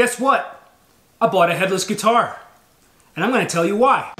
Guess what? I bought a headless guitar. And I'm gonna tell you why.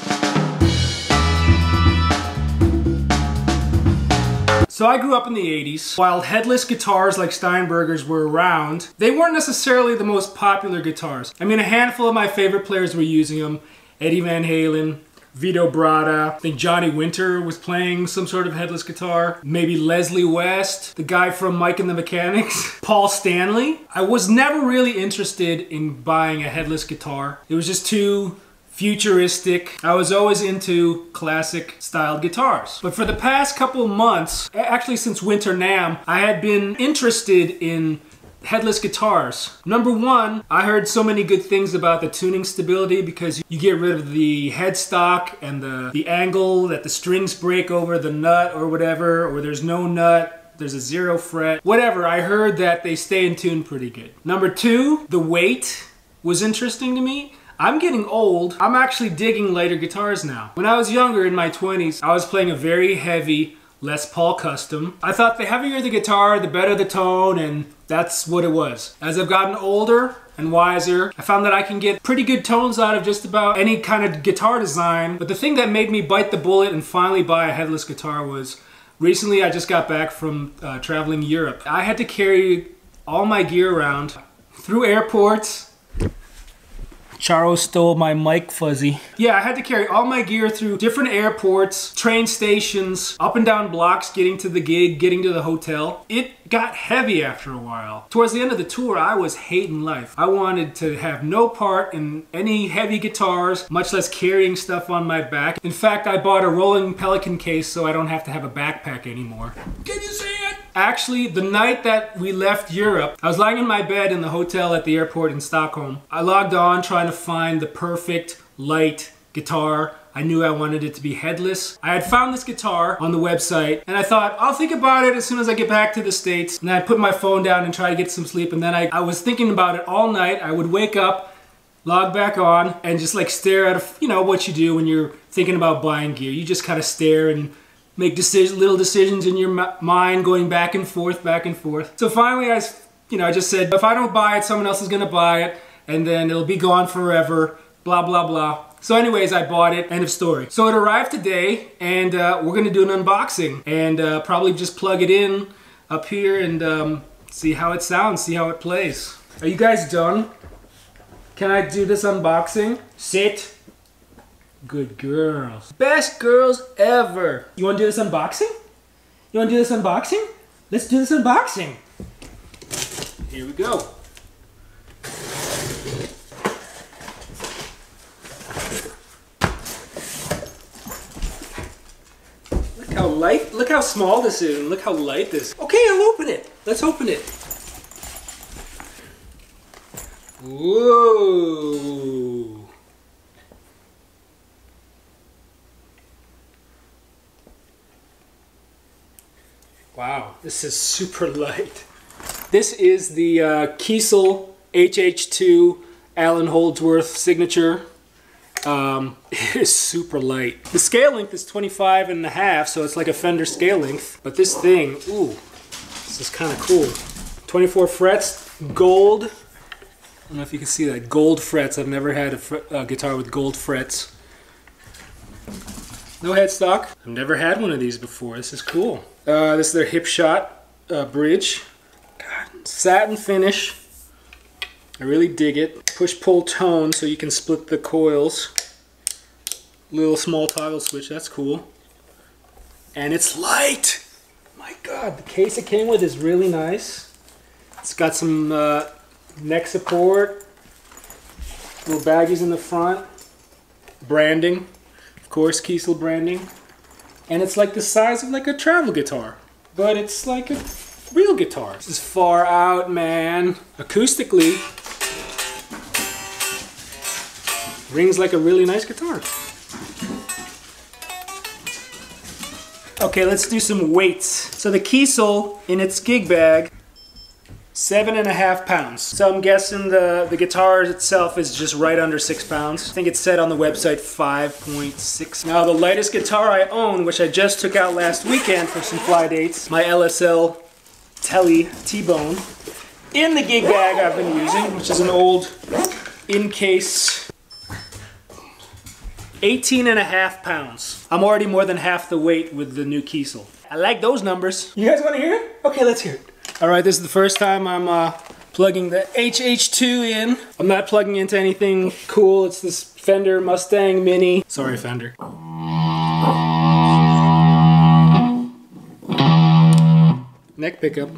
So I grew up in the 80s. While headless guitars like Steinberger's were around, they weren't necessarily the most popular guitars. I mean, a handful of my favorite players were using them. Eddie Van Halen, Vito Bratta. I think Johnny Winter was playing some sort of headless guitar. Maybe Leslie West, the guy from Mike and the Mechanics. Paul Stanley. I was never really interested in buying a headless guitar. It was just too futuristic. I was always into classic styled guitars. But for the past couple months, actually since Winter NAMM, I had been interested in headless guitars. Number one, I heard so many good things about the tuning stability because you get rid of the headstock and the, the angle that the strings break over the nut or whatever, or there's no nut, there's a zero fret. Whatever, I heard that they stay in tune pretty good. Number two, the weight was interesting to me. I'm getting old. I'm actually digging lighter guitars now. When I was younger in my 20s, I was playing a very heavy Les Paul Custom. I thought the heavier the guitar, the better the tone, and that's what it was. As I've gotten older and wiser, I found that I can get pretty good tones out of just about any kind of guitar design. But the thing that made me bite the bullet and finally buy a headless guitar was recently I just got back from uh, traveling Europe. I had to carry all my gear around through airports, Charo stole my mic fuzzy. Yeah, I had to carry all my gear through different airports, train stations, up and down blocks, getting to the gig, getting to the hotel. It got heavy after a while. Towards the end of the tour, I was hating life. I wanted to have no part in any heavy guitars, much less carrying stuff on my back. In fact, I bought a rolling Pelican case so I don't have to have a backpack anymore. Can you see it? Actually, the night that we left Europe, I was lying in my bed in the hotel at the airport in Stockholm. I logged on trying to find the perfect light guitar. I knew I wanted it to be headless. I had found this guitar on the website and I thought, I'll think about it as soon as I get back to the States. And I put my phone down and try to get some sleep and then I, I was thinking about it all night. I would wake up, log back on and just like stare at, a, you know, what you do when you're thinking about buying gear. You just kind of stare and make decision, little decisions in your mind going back and forth, back and forth. So finally I, you know, I just said, if I don't buy it, someone else is gonna buy it and then it'll be gone forever, blah, blah, blah. So anyways, I bought it, end of story. So it arrived today and uh, we're gonna do an unboxing and uh, probably just plug it in up here and um, see how it sounds, see how it plays. Are you guys done? Can I do this unboxing? Sit. Good girls. Best girls ever. You wanna do this unboxing? You wanna do this unboxing? Let's do this unboxing. Here we go. Look how light, look how small this is, and look how light this. Okay, I'll open it. Let's open it. Whoa. Wow, this is super light. This is the uh, Kiesel HH2 Allan Holdsworth signature. Um, it is super light. The scale length is 25 and a half, so it's like a Fender scale length. But this thing, ooh, this is kind of cool. 24 frets, gold. I don't know if you can see that. Gold frets. I've never had a uh, guitar with gold frets. No headstock. I've never had one of these before. This is cool. Uh, this is their Hipshot uh, bridge. God, satin finish. I really dig it. Push-pull tone so you can split the coils. Little small toggle switch, that's cool. And it's light! My god, the case it came with is really nice. It's got some uh, neck support, little baggies in the front, branding, course, Kiesel branding. And it's like the size of like a travel guitar, but it's like a real guitar. This is far out, man. Acoustically, rings like a really nice guitar. Okay, let's do some weights. So the Kiesel in its gig bag, seven and a half pounds. So I'm guessing the, the guitar itself is just right under six pounds. I think it said on the website 5.6. Now the lightest guitar I own, which I just took out last weekend for some fly dates, my LSL Telly T-Bone, in the gig bag I've been using, which is an old in case 18 and a half pounds. I'm already more than half the weight with the new Kiesel. I like those numbers. You guys want to hear it? Okay, let's hear it. All right, this is the first time I'm uh, plugging the HH2 in. I'm not plugging into anything cool. It's this Fender Mustang Mini. Sorry, Fender. Neck pickup.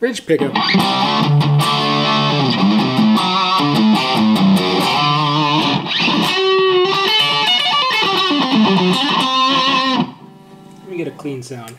Bridge pickup. Clean sound.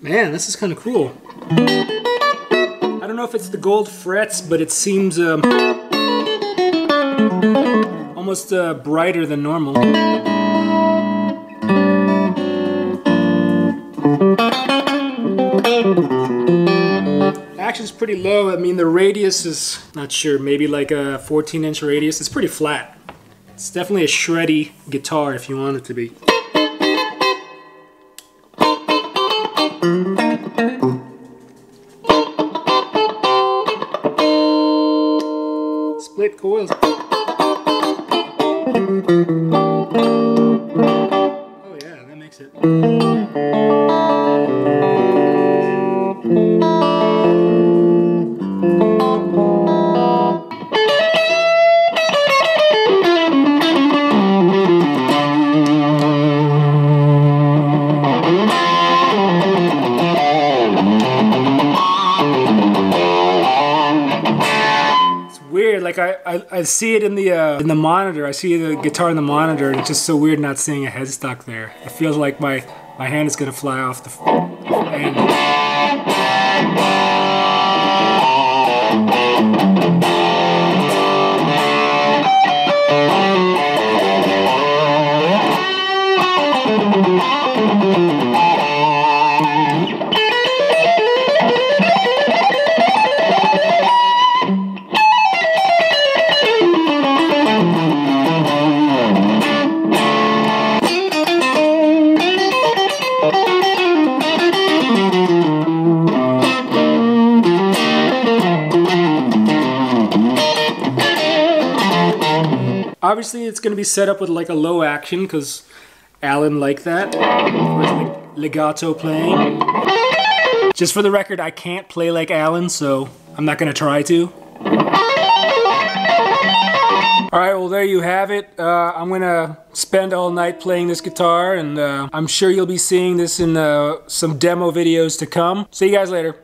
Man, this is kind of cool. I don't know if it's the gold frets, but it seems um, almost uh, brighter than normal. Action's pretty low. I mean, the radius is not sure, maybe like a 14 inch radius. It's pretty flat. It's definitely a shreddy guitar if you want it to be. Split coils. It. I, I, see it in the uh, in the monitor. I see the guitar in the monitor, and it's just so weird not seeing a headstock there. It feels like my my hand is gonna fly off the end. Obviously, it's going to be set up with like a low action because Allan liked that. Where's legato playing? Just for the record, I can't play like Allan, so I'm not going to try to. Alright, well there you have it. Uh, I'm gonna spend all night playing this guitar and uh, I'm sure you'll be seeing this in uh, some demo videos to come. See you guys later.